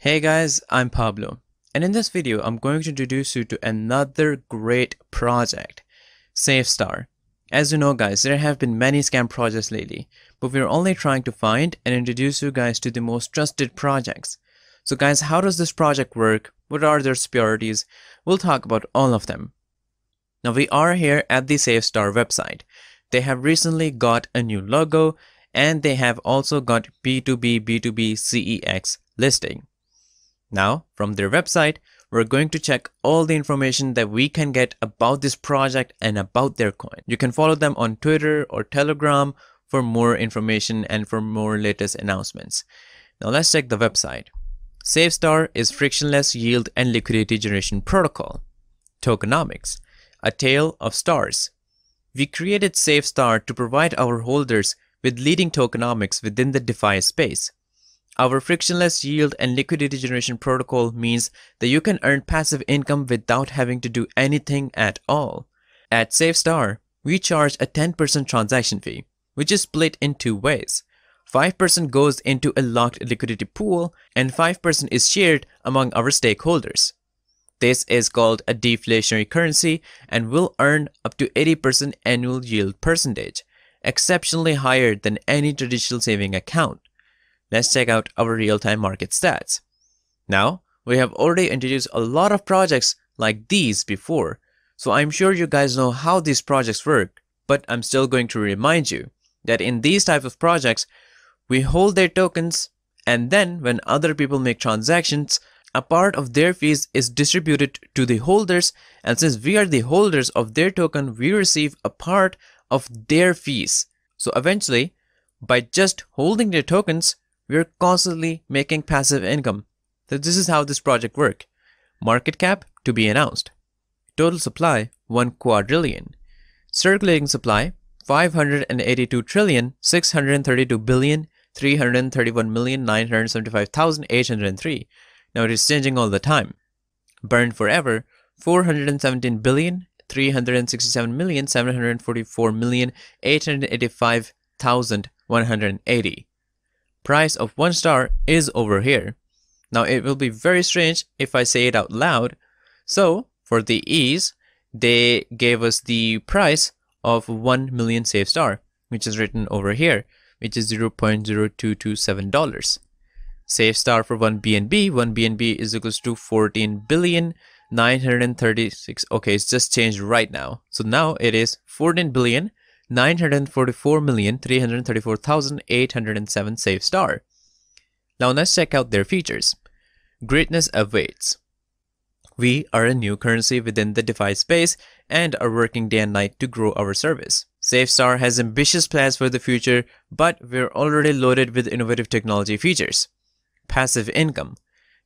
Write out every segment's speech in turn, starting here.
Hey guys, I'm Pablo, and in this video, I'm going to introduce you to another great project, SafeStar. As you know guys, there have been many scam projects lately, but we're only trying to find and introduce you guys to the most trusted projects. So guys, how does this project work? What are their securities? We'll talk about all of them. Now we are here at the SafeStar website. They have recently got a new logo and they have also got P2P B2B CEX listing. Now, from their website, we're going to check all the information that we can get about this project and about their coin. You can follow them on Twitter or Telegram for more information and for more latest announcements. Now let's check the website. SafeStar is frictionless yield and liquidity generation protocol. Tokenomics, a tale of stars. We created SafeStar to provide our holders with leading tokenomics within the DeFi space. Our frictionless yield and liquidity generation protocol means that you can earn passive income without having to do anything at all. At SafeStar, we charge a 10% transaction fee, which is split in two ways. 5% goes into a locked liquidity pool and 5% is shared among our stakeholders. This is called a deflationary currency and will earn up to 80% annual yield percentage, exceptionally higher than any traditional saving account let's check out our real-time market stats. Now, we have already introduced a lot of projects like these before, so I'm sure you guys know how these projects work, but I'm still going to remind you that in these type of projects, we hold their tokens and then when other people make transactions, a part of their fees is distributed to the holders and since we are the holders of their token, we receive a part of their fees. So eventually, by just holding their tokens, we're constantly making passive income. So this is how this project work. Market cap to be announced. Total supply 1 quadrillion. Circulating supply 582 trillion 632 billion 331 million 975,803. Now it is changing all the time. Burned forever 417 billion 367 million 744 million 885,180 price of one star is over here. Now it will be very strange if I say it out loud. So for the ease, they gave us the price of 1 million safe star, which is written over here, which is $0.0227. Safe star for 1 BNB, 1 BNB is equals to 14 billion 936. Okay, it's just changed right now. So now it is 14 billion 944,334,807 safe star. Now let's check out their features. Greatness awaits. We are a new currency within the DeFi space and are working day and night to grow our service. SafeStar has ambitious plans for the future, but we're already loaded with innovative technology features. Passive income.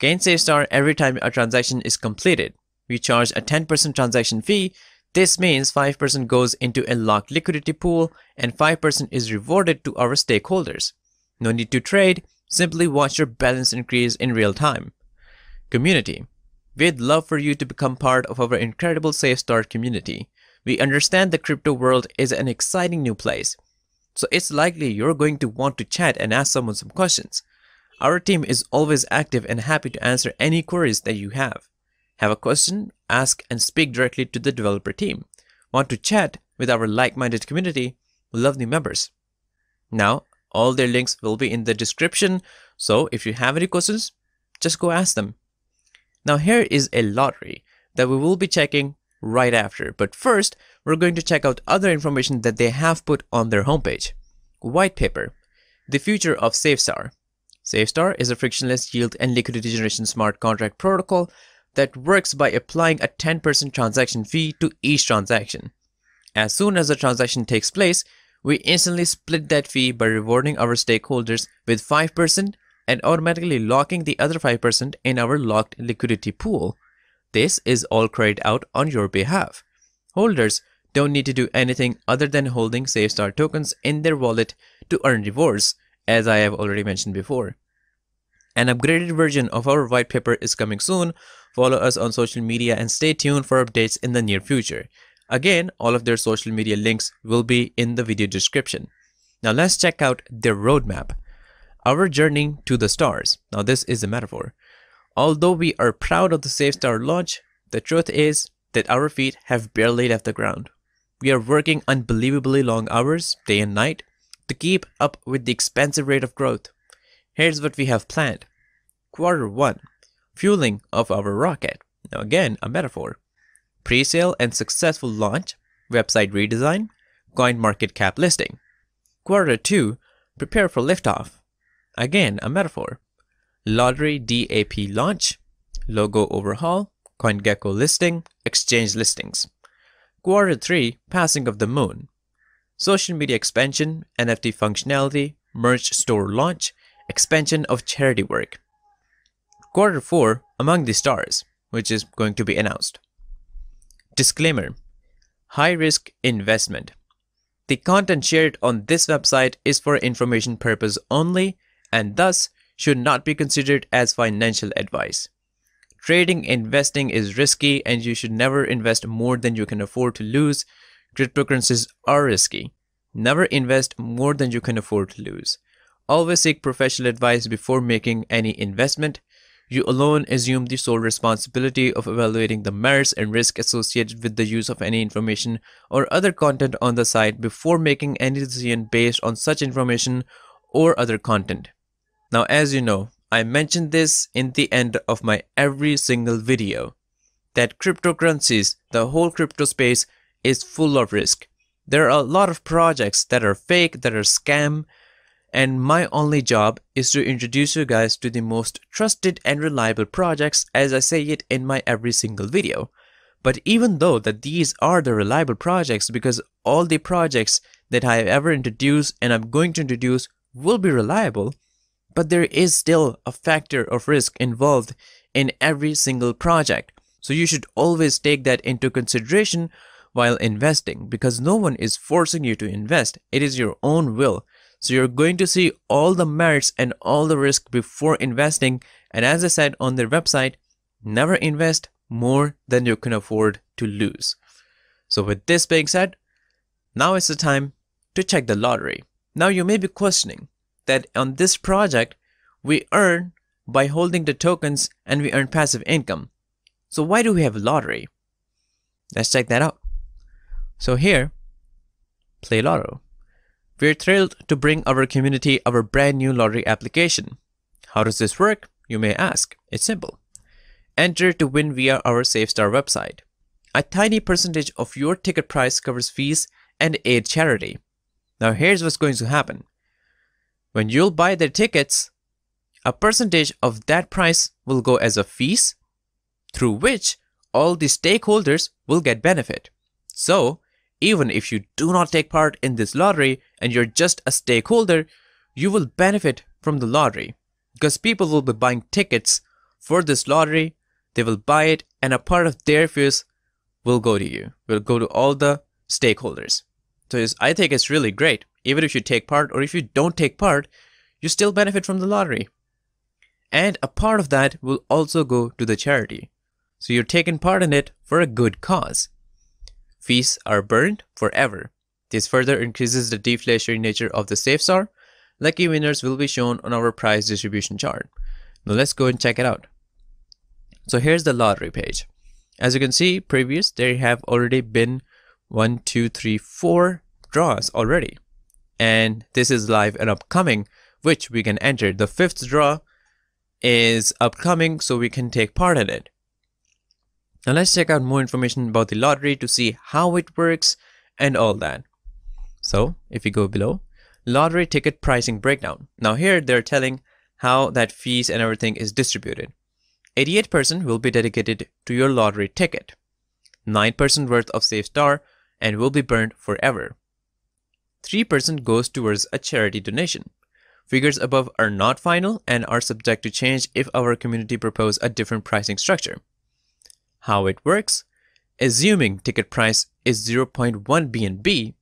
Gain SafeStar every time a transaction is completed. We charge a 10% transaction fee this means 5% goes into a locked liquidity pool and 5% is rewarded to our stakeholders. No need to trade, simply watch your balance increase in real time. Community. We'd love for you to become part of our incredible SafeStar community. We understand the crypto world is an exciting new place, so it's likely you're going to want to chat and ask someone some questions. Our team is always active and happy to answer any queries that you have. Have a question? Ask and speak directly to the developer team. Want to chat with our like-minded community? We love new members. Now, all their links will be in the description, so if you have any questions, just go ask them. Now here is a lottery that we will be checking right after, but first, we're going to check out other information that they have put on their homepage. White paper, the future of SafeStar. SafeStar is a frictionless yield and liquidity generation smart contract protocol that works by applying a 10% transaction fee to each transaction. As soon as the transaction takes place, we instantly split that fee by rewarding our stakeholders with 5% and automatically locking the other 5% in our locked liquidity pool. This is all carried out on your behalf. Holders don't need to do anything other than holding SafeStar tokens in their wallet to earn rewards, as I have already mentioned before. An upgraded version of our white paper is coming soon. Follow us on social media and stay tuned for updates in the near future. Again, all of their social media links will be in the video description. Now let's check out their roadmap. Our journey to the stars. Now this is a metaphor. Although we are proud of the SafeStar launch, the truth is that our feet have barely left the ground. We are working unbelievably long hours, day and night, to keep up with the expensive rate of growth. Here's what we have planned. Quarter 1 Fueling of our rocket. Now, again, a metaphor. Pre sale and successful launch, website redesign, coin market cap listing. Quarter 2 Prepare for liftoff. Again, a metaphor. Lottery DApp launch, logo overhaul, CoinGecko listing, exchange listings. Quarter 3 Passing of the Moon. Social media expansion, NFT functionality, merch store launch, expansion of charity work. Quarter 4 Among the Stars, which is going to be announced. Disclaimer High risk investment. The content shared on this website is for information purpose only and thus should not be considered as financial advice. Trading investing is risky and you should never invest more than you can afford to lose. Cryptocurrencies are risky. Never invest more than you can afford to lose. Always seek professional advice before making any investment. You alone assume the sole responsibility of evaluating the merits and risk associated with the use of any information or other content on the site before making any decision based on such information or other content. Now, as you know, I mentioned this in the end of my every single video that cryptocurrencies, the whole crypto space, is full of risk. There are a lot of projects that are fake, that are scam, and my only job is to introduce you guys to the most trusted and reliable projects as I say it in my every single video. But even though that these are the reliable projects because all the projects that I have ever introduced and I'm going to introduce will be reliable, but there is still a factor of risk involved in every single project. So you should always take that into consideration while investing because no one is forcing you to invest. It is your own will. So you're going to see all the merits and all the risk before investing. And as I said on their website, never invest more than you can afford to lose. So with this being said, now is the time to check the lottery. Now you may be questioning that on this project, we earn by holding the tokens and we earn passive income. So why do we have a lottery? Let's check that out. So here, play lotto. We're thrilled to bring our community our brand new lottery application. How does this work? You may ask. It's simple. Enter to win via our SafeStar website. A tiny percentage of your ticket price covers fees and aid charity. Now here's what's going to happen. When you'll buy their tickets, a percentage of that price will go as a fees, through which all the stakeholders will get benefit. So, even if you do not take part in this lottery and you're just a stakeholder, you will benefit from the lottery because people will be buying tickets for this lottery. They will buy it and a part of their fees will go to you, will go to all the stakeholders. So I think it's really great. Even if you take part or if you don't take part, you still benefit from the lottery. And a part of that will also go to the charity. So you're taking part in it for a good cause. Fees are burned forever. This further increases the deflationary nature of the SafeStar. Lucky winners will be shown on our price distribution chart. Now let's go and check it out. So here's the lottery page. As you can see, previous, there have already been one, two, three, four draws already. And this is live and upcoming, which we can enter. The fifth draw is upcoming, so we can take part in it. Now let's check out more information about the lottery to see how it works and all that. So if you go below, lottery ticket pricing breakdown. Now here they're telling how that fees and everything is distributed. 88% will be dedicated to your lottery ticket. 9% worth of Safe Star and will be burned forever. 3% goes towards a charity donation. Figures above are not final and are subject to change if our community propose a different pricing structure. How it works? Assuming ticket price is 0.1 BNB,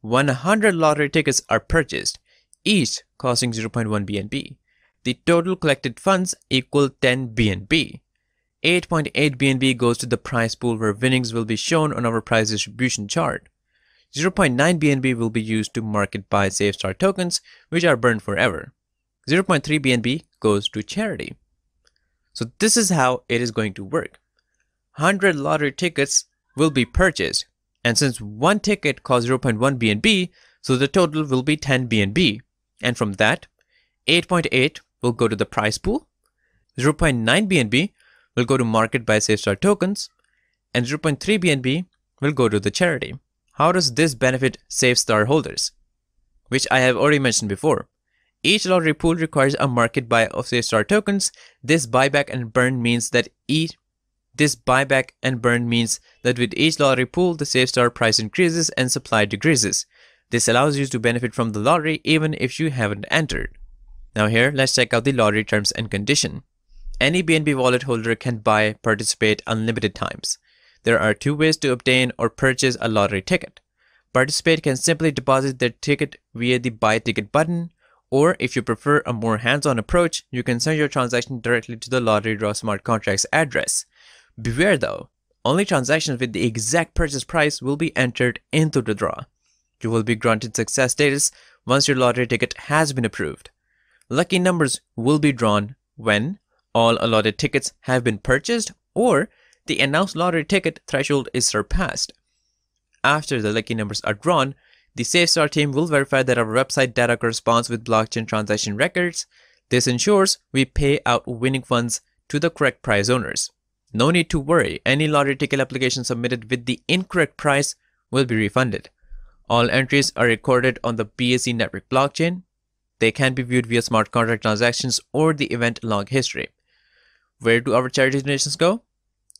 100 lottery tickets are purchased, each costing 0.1 BNB. The total collected funds equal 10 BNB. 8.8 BNB goes to the prize pool where winnings will be shown on our prize distribution chart. 0.9 BNB will be used to market buy SafeStar tokens, which are burned forever. 0.3 BNB goes to charity. So this is how it is going to work. 100 lottery tickets will be purchased. And since one ticket costs 0.1 BNB, so the total will be 10 BNB. And from that, 8.8 will go to the prize pool, 0.9 BNB will go to market by SafeStar tokens, and 0.3 BNB will go to the charity. How does this benefit SafeStar holders? Which I have already mentioned before. Each lottery pool requires a market buy of SafeStar tokens. This buyback and burn means that each this buyback and burn means that with each lottery pool, the SafeStar price increases and supply decreases. This allows you to benefit from the lottery even if you haven't entered. Now here, let's check out the lottery terms and condition. Any BNB wallet holder can buy, participate unlimited times. There are two ways to obtain or purchase a lottery ticket. Participate can simply deposit their ticket via the buy ticket button or if you prefer a more hands-on approach, you can send your transaction directly to the Lottery Draw smart contracts address. Beware though, only transactions with the exact purchase price will be entered into the draw. You will be granted success status once your lottery ticket has been approved. Lucky numbers will be drawn when all allotted tickets have been purchased or the announced lottery ticket threshold is surpassed. After the lucky numbers are drawn, the SafeStar team will verify that our website data corresponds with blockchain transaction records. This ensures we pay out winning funds to the correct prize owners. No need to worry, any lottery ticket application submitted with the incorrect price will be refunded. All entries are recorded on the BSC network blockchain. They can be viewed via smart contract transactions or the event log history. Where do our charity donations go?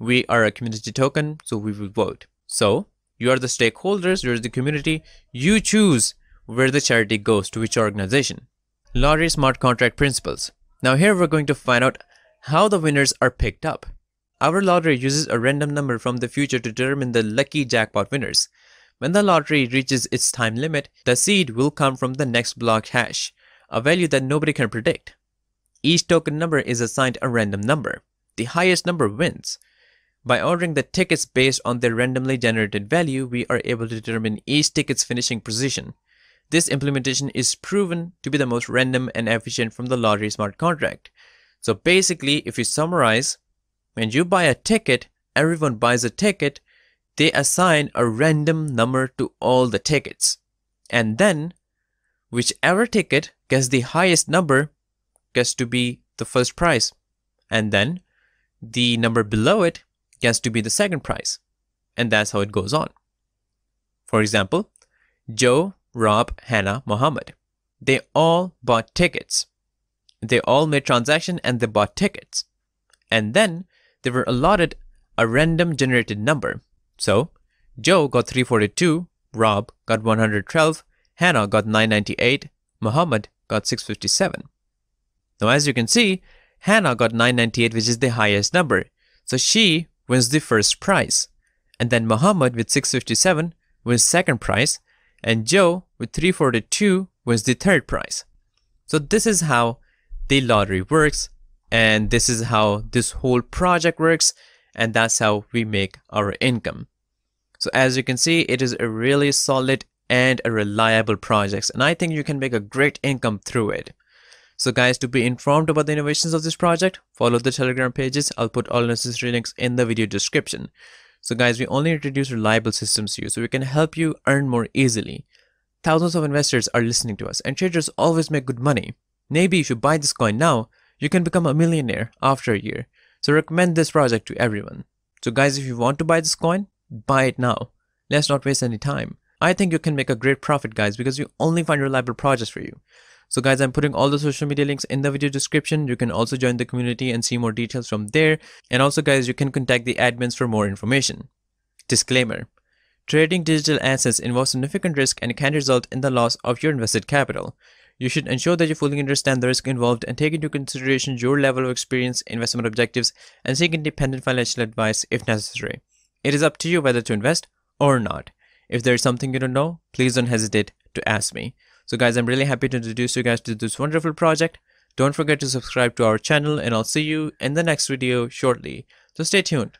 We are a community token, so we will vote. So, you are the stakeholders, you're the community. You choose where the charity goes to which organization. Lottery smart contract principles. Now here we're going to find out how the winners are picked up. Our lottery uses a random number from the future to determine the lucky jackpot winners. When the lottery reaches its time limit, the seed will come from the next block hash, a value that nobody can predict. Each token number is assigned a random number. The highest number wins. By ordering the tickets based on their randomly generated value, we are able to determine each ticket's finishing position. This implementation is proven to be the most random and efficient from the lottery smart contract. So basically, if you summarize, when you buy a ticket, everyone buys a ticket, they assign a random number to all the tickets. And then, whichever ticket gets the highest number gets to be the first prize. And then, the number below it gets to be the second prize. And that's how it goes on. For example, Joe, Rob, Hannah, Mohammed. They all bought tickets. They all made transaction and they bought tickets. And then they were allotted a random generated number. So Joe got 342, Rob got 112, Hannah got 998, Muhammad got 657. Now as you can see, Hannah got 998 which is the highest number. So she wins the first prize. And then Muhammad with 657 wins second prize. And Joe with 342 wins the third prize. So this is how the lottery works. And this is how this whole project works. And that's how we make our income. So as you can see, it is a really solid and a reliable project. And I think you can make a great income through it. So guys, to be informed about the innovations of this project, follow the telegram pages. I'll put all necessary links in the video description. So guys, we only introduce reliable systems to you so we can help you earn more easily. Thousands of investors are listening to us and traders always make good money. Maybe if you buy this coin now, you can become a millionaire after a year. So recommend this project to everyone. So guys, if you want to buy this coin, buy it now. Let's not waste any time. I think you can make a great profit guys because we only find reliable projects for you. So guys, I'm putting all the social media links in the video description. You can also join the community and see more details from there. And also guys, you can contact the admins for more information. Disclaimer. Trading digital assets involves significant risk and can result in the loss of your invested capital. You should ensure that you fully understand the risk involved and take into consideration your level of experience, investment objectives, and seek independent financial advice if necessary. It is up to you whether to invest or not. If there is something you don't know, please don't hesitate to ask me. So guys, I'm really happy to introduce you guys to this wonderful project. Don't forget to subscribe to our channel and I'll see you in the next video shortly. So stay tuned.